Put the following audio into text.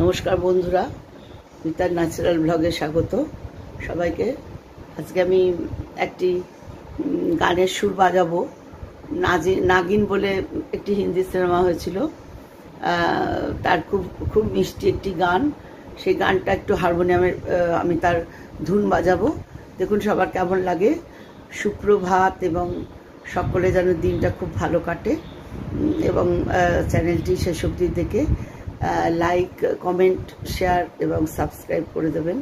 নমস্কার বন্ধুরা, মিতার ন্যাচারাল ব্লগে স্বাগত। সবাইকে আজকে আমি একটি গানের সুর বাজাবো। নাজি, নাগিন বলে একটি হিন্দি সিনেমা হয়েছিল। তার খুব খুব মিষ্টি একটি গান। সেই গানটা একটু হারমোনিয়ামের আমি তার ধুন বাজাবো। দেখুন সবার কেমন লাগে। সুপ্রভাত এবং সকলে যেন দিনটা খুব ভালো কাটে। এবং চ্যানেলটি শেষ অবধি দেখে লাইক কমেন্ট শেয়ার এবং সাবস্ক্রাইব করে দেবেন।